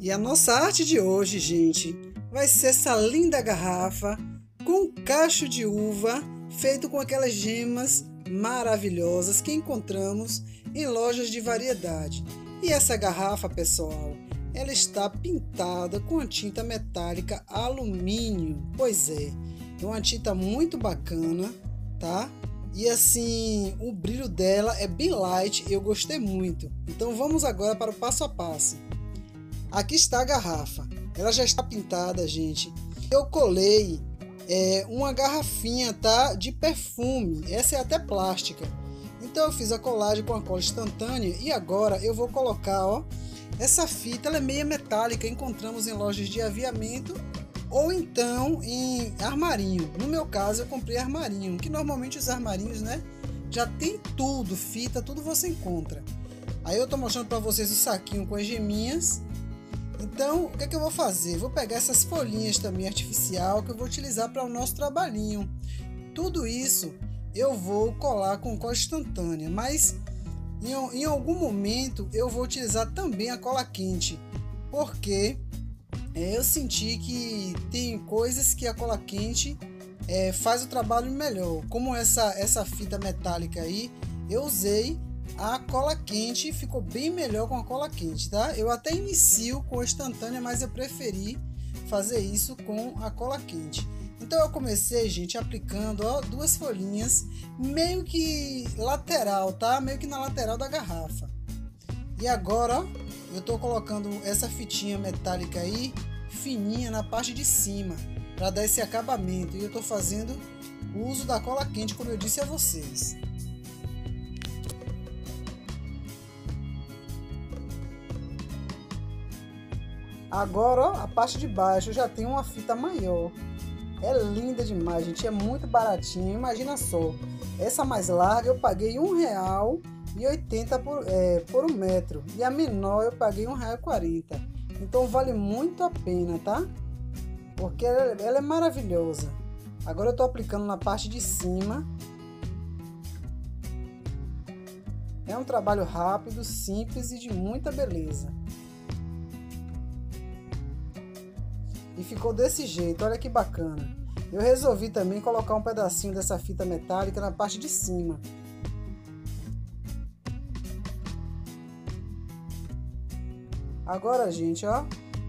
E a nossa arte de hoje, gente, vai ser essa linda garrafa com cacho de uva feito com aquelas gemas maravilhosas que encontramos em lojas de variedade. E essa garrafa, pessoal, ela está pintada com a tinta metálica alumínio. Pois é, é uma tinta muito bacana, tá? E assim, o brilho dela é bem light e eu gostei muito. Então vamos agora para o passo a passo. Aqui está a garrafa. Ela já está pintada, gente. Eu colei é, uma garrafinha, tá? De perfume. Essa é até plástica. Então eu fiz a colagem com a cola instantânea e agora eu vou colocar, ó, essa fita. Ela é meia metálica. Encontramos em lojas de aviamento ou então em armarinho. No meu caso eu comprei armarinho, que normalmente os armarinhos, né, já tem tudo, fita, tudo você encontra. Aí eu tô mostrando para vocês o saquinho com as geminhas então, o que, é que eu vou fazer? Vou pegar essas folhinhas também artificial que eu vou utilizar para o nosso trabalhinho. Tudo isso eu vou colar com cola instantânea, mas em, em algum momento eu vou utilizar também a cola quente, porque é, eu senti que tem coisas que a cola quente é, faz o trabalho melhor. Como essa, essa fita metálica aí, eu usei a cola quente ficou bem melhor com a cola quente, tá? Eu até inicio com a instantânea, mas eu preferi fazer isso com a cola quente. Então eu comecei, gente, aplicando ó, duas folhinhas meio que lateral, tá? Meio que na lateral da garrafa. E agora, ó, eu tô colocando essa fitinha metálica aí fininha na parte de cima para dar esse acabamento. E eu tô fazendo uso da cola quente, como eu disse a vocês. Agora, ó, a parte de baixo já tem uma fita maior. É linda demais, gente. É muito baratinha. Imagina só. Essa mais larga eu paguei um real e oitenta por, é, por um metro. E a menor eu paguei um real e quarenta. Então vale muito a pena, tá? Porque ela, ela é maravilhosa. Agora eu tô aplicando na parte de cima. É um trabalho rápido, simples e de muita beleza. E ficou desse jeito, olha que bacana. Eu resolvi também colocar um pedacinho dessa fita metálica na parte de cima. Agora, gente, ó,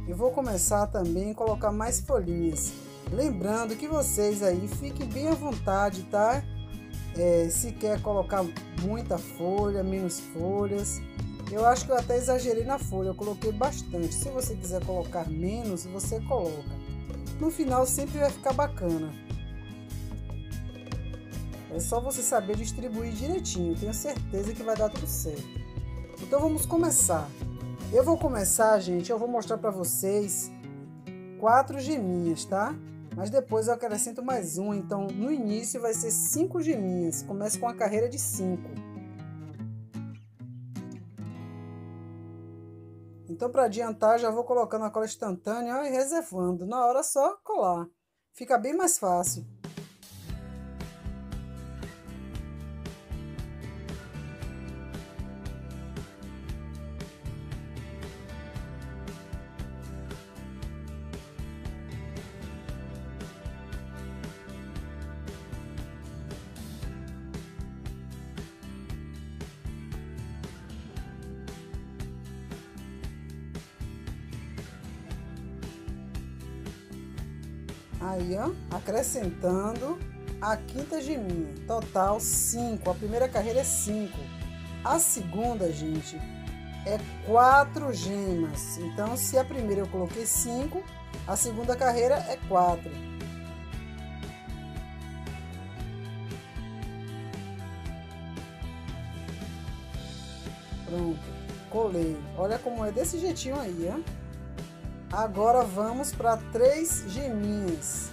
eu vou começar também a colocar mais folhinhas. Lembrando que vocês aí fiquem bem à vontade, tá? É, se quer colocar muita folha, menos folhas. Eu acho que eu até exagerei na folha, eu coloquei bastante. Se você quiser colocar menos, você coloca. No final sempre vai ficar bacana. É só você saber distribuir direitinho, tenho certeza que vai dar tudo certo. Então vamos começar. Eu vou começar, gente, eu vou mostrar para vocês quatro geminhas, tá? Mas depois eu acrescento mais um, então no início vai ser cinco geminhas. Começa com a carreira de cinco. Então, para adiantar, já vou colocando a cola instantânea ó, e reservando. Na hora só colar. Fica bem mais fácil. Aí, ó, acrescentando a quinta geminha. Total 5. A primeira carreira é 5. A segunda, gente, é 4 gemas. Então, se a primeira eu coloquei 5, a segunda carreira é 4. Pronto, colei. Olha como é desse jeitinho aí, ó. Agora vamos para três geminhas.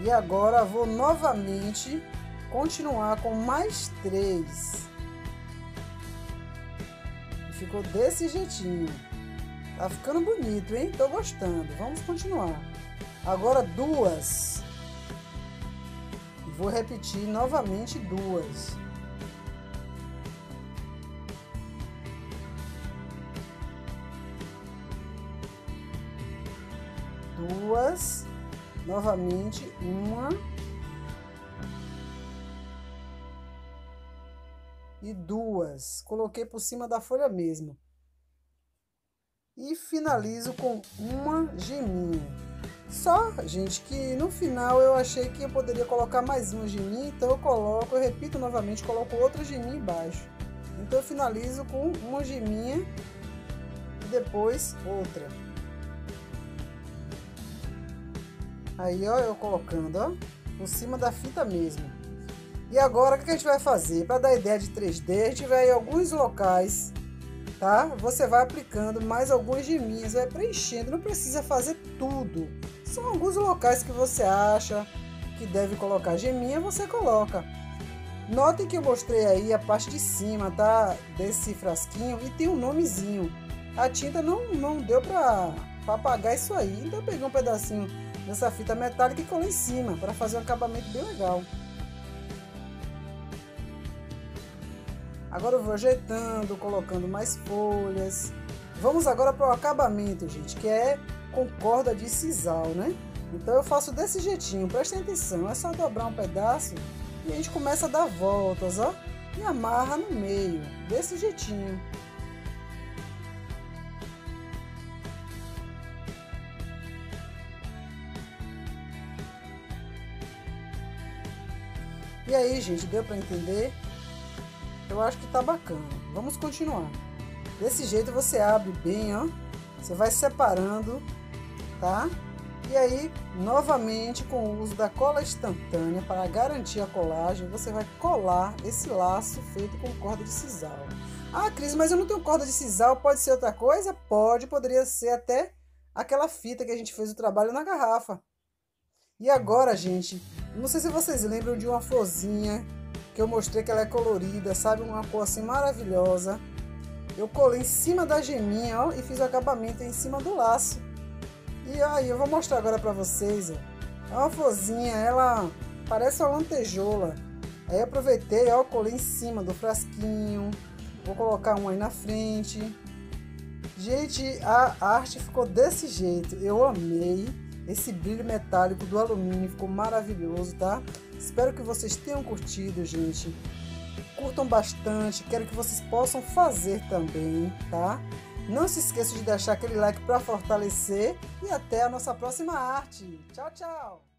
E agora vou novamente continuar com mais três. Ficou desse jeitinho. Tá ficando bonito, hein? Tô gostando. Vamos continuar. Agora duas. Vou repetir novamente duas. Duas, novamente uma e duas. Coloquei por cima da folha mesmo. E finalizo com uma geminha. Só, gente, que no final eu achei que eu poderia colocar mais uma geminha, então eu coloco, eu repito novamente, coloco outra geminha embaixo. Então eu finalizo com uma geminha e depois outra. Aí, ó, eu colocando, ó, por cima da fita mesmo. E agora, o que a gente vai fazer? Para dar ideia de 3D, a gente vai em alguns locais, tá? Você vai aplicando mais algumas geminhas, vai preenchendo, não precisa fazer tudo. São alguns locais que você acha que deve colocar geminha, você coloca. Notem que eu mostrei aí a parte de cima, tá? Desse frasquinho e tem um nomezinho. A tinta não, não deu para apagar isso aí, então eu peguei um pedacinho dessa fita metálica e colei em cima para fazer um acabamento bem legal. Agora eu vou ajeitando, colocando mais folhas. Vamos agora para o acabamento, gente, que é com corda de sisal, né? Então eu faço desse jeitinho, prestem atenção, é só dobrar um pedaço e a gente começa a dar voltas, ó, e amarra no meio, desse jeitinho. E aí, gente, deu para entender? Eu acho que tá bacana. Vamos continuar. Desse jeito você abre bem, ó. Você vai separando, tá? E aí, novamente, com o uso da cola instantânea para garantir a colagem, você vai colar esse laço feito com corda de sisal. Ah, Cris, mas eu não tenho corda de sisal, pode ser outra coisa? Pode, poderia ser até aquela fita que a gente fez o trabalho na garrafa. E agora, gente, não sei se vocês lembram de uma florzinha que eu mostrei que ela é colorida, sabe? Uma cor assim maravilhosa. Eu colei em cima da geminha, ó, e fiz o acabamento em cima do laço. E aí, eu vou mostrar agora pra vocês, ó. É uma florzinha, ela parece uma lantejola. Aí eu aproveitei, ó, colei em cima do frasquinho. Vou colocar um aí na frente. Gente, a arte ficou desse jeito. Eu amei. Esse brilho metálico do alumínio ficou maravilhoso, tá? Espero que vocês tenham curtido, gente. Curtam bastante, quero que vocês possam fazer também, tá? Não se esqueça de deixar aquele like para fortalecer e até a nossa próxima arte. Tchau, tchau!